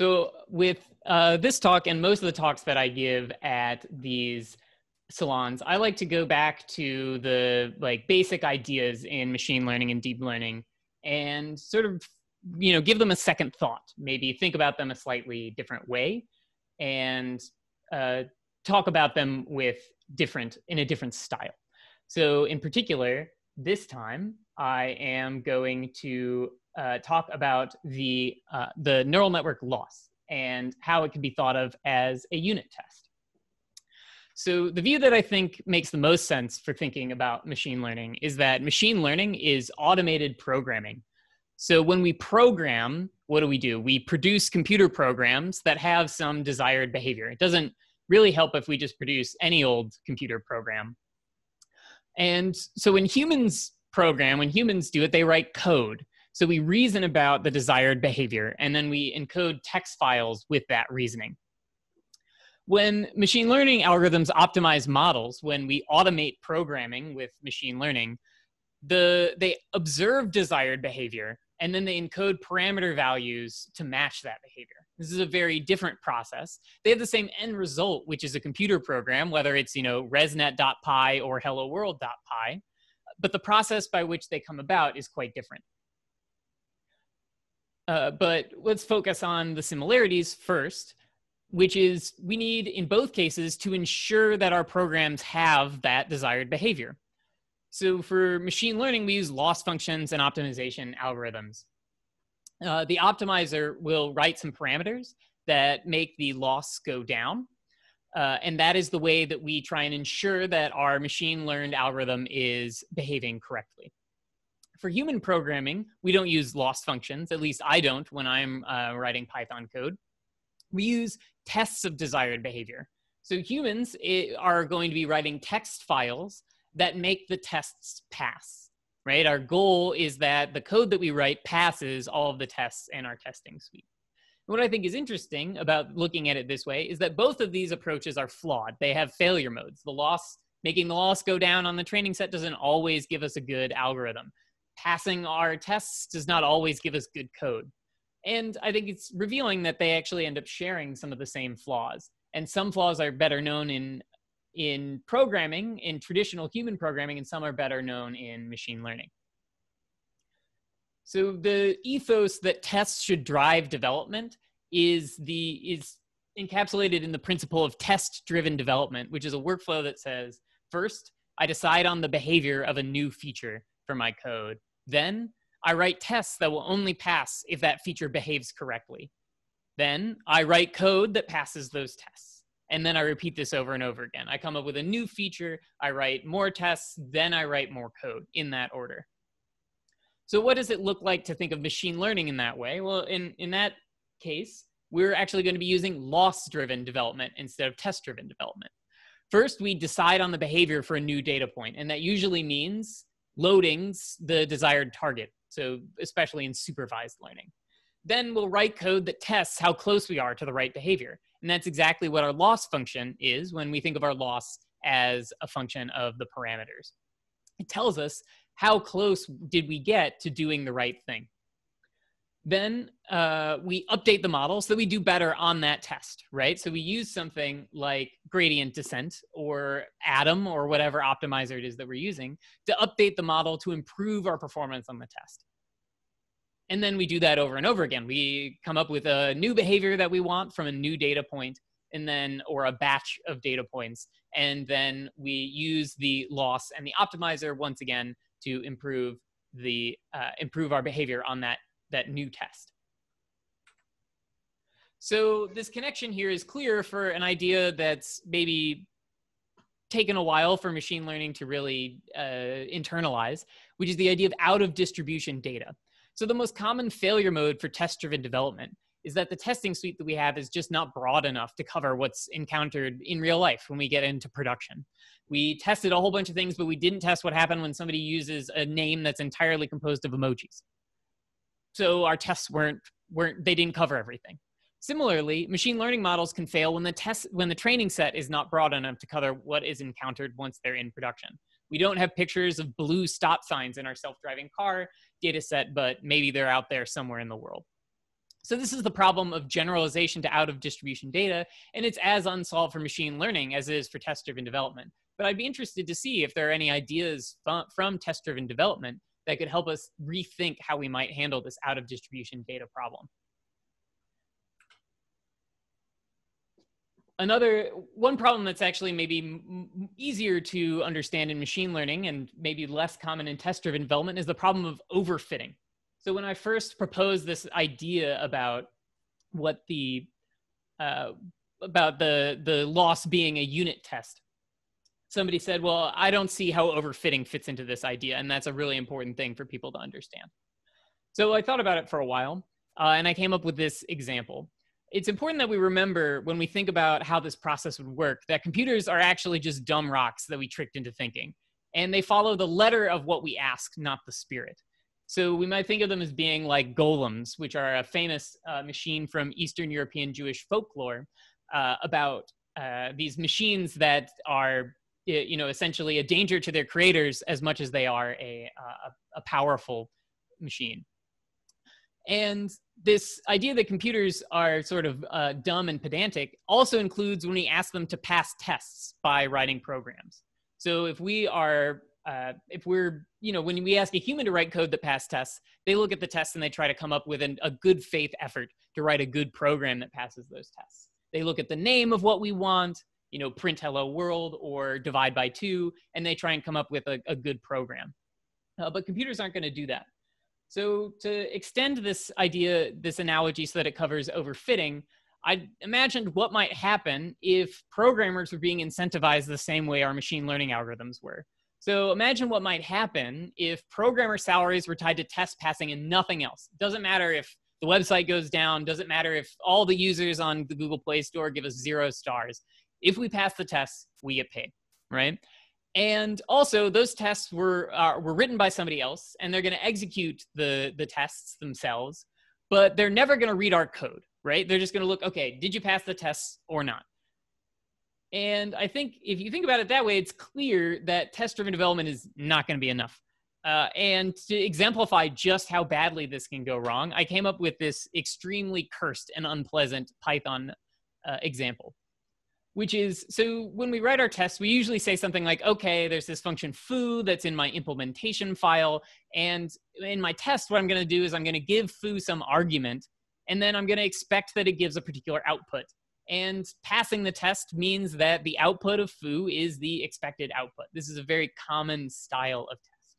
So, with uh, this talk and most of the talks that I give at these salons, I like to go back to the like basic ideas in machine learning and deep learning and sort of you know give them a second thought. Maybe think about them a slightly different way and uh, talk about them with different in a different style. So in particular this time i am going to uh, talk about the uh, the neural network loss and how it can be thought of as a unit test so the view that i think makes the most sense for thinking about machine learning is that machine learning is automated programming so when we program, what do we do? We produce computer programs that have some desired behavior. It doesn't really help if we just produce any old computer program. And so when humans program, when humans do it, they write code. So we reason about the desired behavior and then we encode text files with that reasoning. When machine learning algorithms optimize models, when we automate programming with machine learning, the they observe desired behavior and then they encode parameter values to match that behavior. This is a very different process. They have the same end result, which is a computer program, whether it's you know ResNet.py or HelloWorld.py, but the process by which they come about is quite different. Uh, but let's focus on the similarities first, which is we need in both cases to ensure that our programs have that desired behavior. So for machine learning, we use loss functions and optimization algorithms. Uh, the optimizer will write some parameters that make the loss go down. Uh, and that is the way that we try and ensure that our machine learned algorithm is behaving correctly. For human programming, we don't use loss functions, at least I don't when I'm uh, writing Python code. We use tests of desired behavior. So humans eh, are going to be writing text files that make the tests pass, right? Our goal is that the code that we write passes all of the tests in our testing suite. what I think is interesting about looking at it this way is that both of these approaches are flawed. They have failure modes. The loss, making the loss go down on the training set doesn't always give us a good algorithm. Passing our tests does not always give us good code. And I think it's revealing that they actually end up sharing some of the same flaws. And some flaws are better known in in programming, in traditional human programming, and some are better known in machine learning. So the ethos that tests should drive development is the is encapsulated in the principle of test-driven development, which is a workflow that says, first, I decide on the behavior of a new feature for my code. Then I write tests that will only pass if that feature behaves correctly. Then I write code that passes those tests and then I repeat this over and over again. I come up with a new feature, I write more tests, then I write more code in that order. So what does it look like to think of machine learning in that way? Well, in, in that case, we're actually going to be using loss-driven development instead of test-driven development. First, we decide on the behavior for a new data point, and that usually means loading the desired target, so especially in supervised learning. Then we'll write code that tests how close we are to the right behavior. And that's exactly what our loss function is when we think of our loss as a function of the parameters. It tells us how close did we get to doing the right thing. Then uh, we update the model so that we do better on that test, right? So we use something like gradient descent or Adam or whatever optimizer it is that we're using to update the model to improve our performance on the test. And then we do that over and over again. We come up with a new behavior that we want from a new data point and then or a batch of data points and then we use the loss and the optimizer once again to improve the uh, improve our behavior on that that new test so this connection here is clear for an idea that's maybe taken a while for machine learning to really uh, internalize which is the idea of out of distribution data so the most common failure mode for test-driven development is that the testing suite that we have is just not broad enough to cover what's encountered in real life when we get into production. We tested a whole bunch of things, but we didn't test what happened when somebody uses a name that's entirely composed of emojis. So our tests weren't, weren't they didn't cover everything. Similarly, machine learning models can fail when the test when the training set is not broad enough to cover what is encountered once they're in production. We don't have pictures of blue stop signs in our self-driving car data set, but maybe they're out there somewhere in the world. So this is the problem of generalization to out of distribution data, and it's as unsolved for machine learning as it is for test-driven development. But I'd be interested to see if there are any ideas from test-driven development that could help us rethink how we might handle this out of distribution data problem. Another one problem that's actually maybe easier to understand in machine learning and maybe less common in test-driven development is the problem of overfitting. So when I first proposed this idea about what the uh, about the the loss being a unit test, somebody said, "Well, I don't see how overfitting fits into this idea," and that's a really important thing for people to understand. So I thought about it for a while, uh, and I came up with this example. It's important that we remember when we think about how this process would work that computers are actually just dumb rocks that we tricked into thinking, and they follow the letter of what we ask, not the spirit. So we might think of them as being like golems, which are a famous uh, machine from Eastern European Jewish folklore uh, about uh, these machines that are, you know, essentially a danger to their creators as much as they are a, a, powerful machine. And this idea that computers are sort of uh, dumb and pedantic also includes when we ask them to pass tests by writing programs. So if we are uh, if we're you know when we ask a human to write code that passes tests they look at the tests and they try to come up with an, a good faith effort to write a good program that passes those tests they look at the name of what we want you know print hello world or divide by two and they try and come up with a, a good program uh, but computers aren't going to do that so to extend this idea this analogy so that it covers overfitting I imagined what might happen if programmers were being incentivized the same way our machine learning algorithms were. So imagine what might happen if programmer salaries were tied to test passing and nothing else. Doesn't matter if the website goes down, doesn't matter if all the users on the Google Play Store give us zero stars. If we pass the tests, we get paid, right? And also, those tests were uh, were written by somebody else, and they're going to execute the the tests themselves, but they're never going to read our code, right? They're just going to look, okay, did you pass the tests or not? And I think if you think about it that way, it's clear that test driven development is not going to be enough. Uh, and to exemplify just how badly this can go wrong, I came up with this extremely cursed and unpleasant Python uh, example, which is so when we write our tests, we usually say something like, okay, there's this function foo that's in my implementation file. And in my test, what I'm going to do is I'm going to give foo some argument, and then I'm going to expect that it gives a particular output. And passing the test means that the output of foo is the expected output. This is a very common style of test.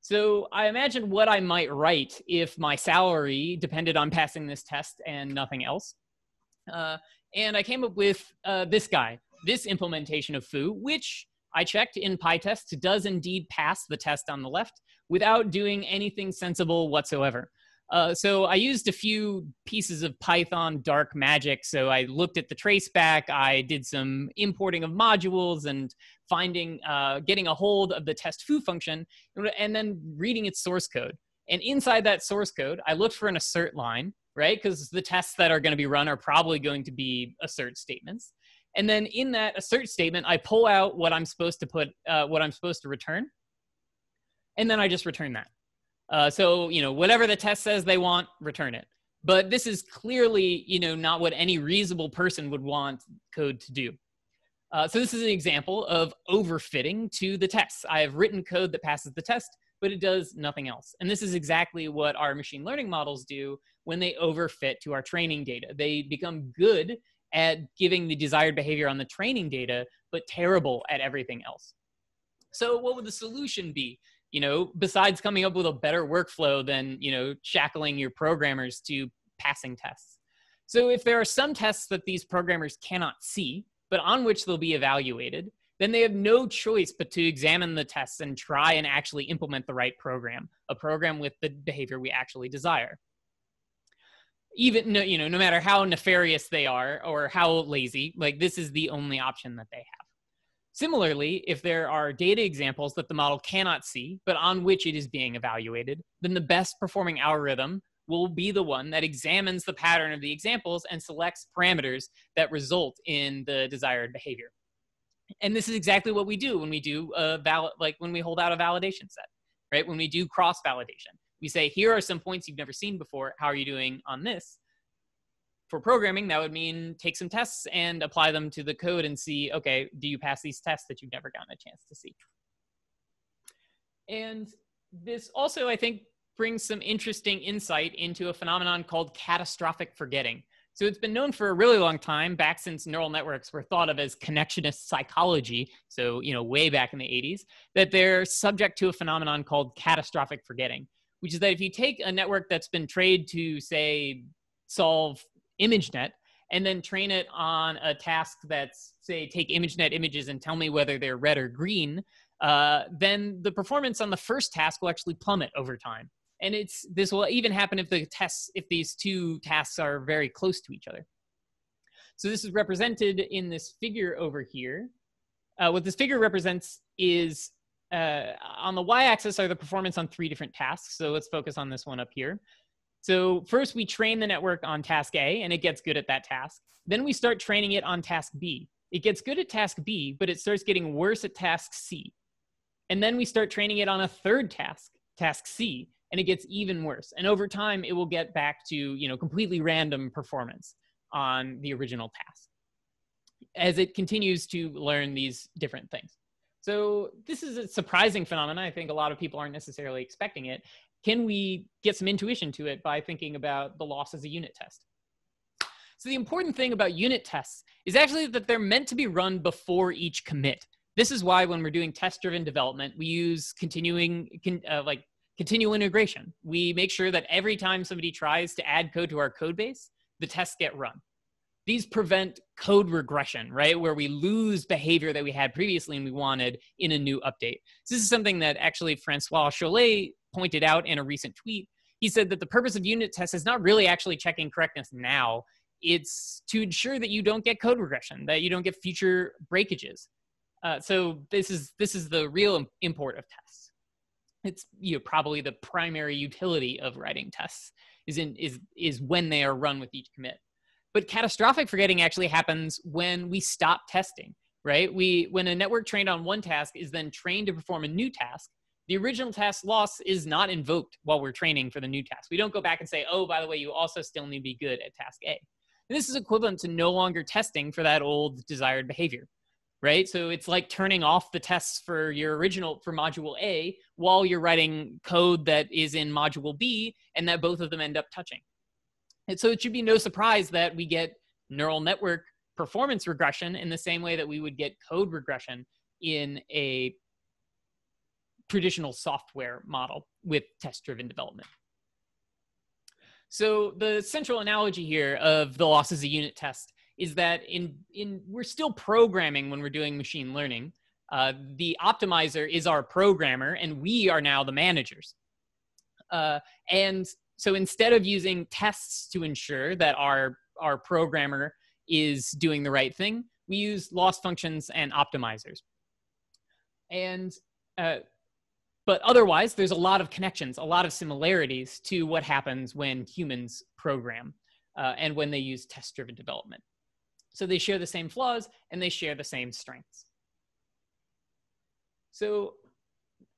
So I imagine what I might write if my salary depended on passing this test and nothing else. Uh, and I came up with uh, this guy, this implementation of foo, which I checked in PyTest does indeed pass the test on the left without doing anything sensible whatsoever. Uh, so I used a few pieces of Python dark magic. So I looked at the traceback, I did some importing of modules and finding, uh, getting a hold of the test foo function, and then reading its source code. And inside that source code, I looked for an assert line, right? Because the tests that are going to be run are probably going to be assert statements. And then in that assert statement, I pull out what I'm supposed to put, uh, what I'm supposed to return, and then I just return that. Uh, so, you know, whatever the test says they want, return it. But this is clearly, you know, not what any reasonable person would want code to do. Uh, so this is an example of overfitting to the tests. I have written code that passes the test, but it does nothing else. And this is exactly what our machine learning models do when they overfit to our training data. They become good at giving the desired behavior on the training data, but terrible at everything else. So what would the solution be? you know, besides coming up with a better workflow than, you know, shackling your programmers to passing tests. So if there are some tests that these programmers cannot see, but on which they'll be evaluated, then they have no choice but to examine the tests and try and actually implement the right program, a program with the behavior we actually desire. Even, you know, no matter how nefarious they are or how lazy, like this is the only option that they have. Similarly, if there are data examples that the model cannot see, but on which it is being evaluated, then the best performing algorithm will be the one that examines the pattern of the examples and selects parameters that result in the desired behavior. And this is exactly what we do when we do a valid, like when we hold out a validation set, right? When we do cross validation. We say, here are some points you've never seen before. How are you doing on this? For programming, that would mean take some tests and apply them to the code and see, okay, do you pass these tests that you've never gotten a chance to see? And this also, I think, brings some interesting insight into a phenomenon called catastrophic forgetting. So it's been known for a really long time, back since neural networks were thought of as connectionist psychology, so you know, way back in the 80s, that they're subject to a phenomenon called catastrophic forgetting, which is that if you take a network that's been trained to, say, solve ImageNet, and then train it on a task that's, say, take ImageNet images and tell me whether they're red or green, uh, then the performance on the first task will actually plummet over time and it's this will even happen if the tests if these two tasks are very close to each other. So this is represented in this figure over here. Uh, what this figure represents is uh, on the y-axis are the performance on three different tasks. So let's focus on this one up here. So first we train the network on task a and it gets good at that task. Then we start training it on task b. It gets good at task b but it starts getting worse at task c. And then we start training it on a third task task c and it gets even worse. And over time, it will get back to you know completely random performance on the original task as it continues to learn these different things. So this is a surprising phenomenon. I think a lot of people aren't necessarily expecting it. Can we get some intuition to it by thinking about the loss as a unit test? So the important thing about unit tests is actually that they're meant to be run before each commit. This is why when we're doing test-driven development, we use continuing, uh, like continual integration. We make sure that every time somebody tries to add code to our code base, the tests get run. These prevent code regression, right? Where we lose behavior that we had previously and we wanted in a new update. So this is something that actually Francois Chollet pointed out in a recent tweet. He said that the purpose of unit tests is not really actually checking correctness now. It's to ensure that you don't get code regression, that you don't get future breakages. Uh, so this is this is the real import of tests it's you know probably the primary utility of writing tests is in is is when they are run with each commit. But catastrophic forgetting actually happens when we stop testing right? We when a network trained on one task is then trained to perform a new task the original task loss is not invoked while we're training for the new task. We don't go back and say oh by the way you also still need to be good at task a. And this is equivalent to no longer testing for that old desired behavior right? So it's like turning off the tests for your original for module A while you're writing code that is in module B and that both of them end up touching. And so it should be no surprise that we get neural network performance regression in the same way that we would get code regression in a traditional software model with test driven development. So the central analogy here of the loss as a unit test is that in in we're still programming when we're doing machine learning. Uh, the optimizer is our programmer, and we are now the managers. Uh, and so instead of using tests to ensure that our our programmer is doing the right thing, we use loss functions and optimizers. And uh, but otherwise, there's a lot of connections, a lot of similarities to what happens when humans program uh, and when they use test-driven development. So they share the same flaws and they share the same strengths. So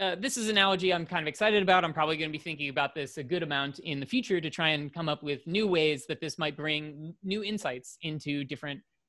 uh, this is an analogy I'm kind of excited about. I'm probably going to be thinking about this a good amount in the future to try and come up with new ways that this might bring new insights into different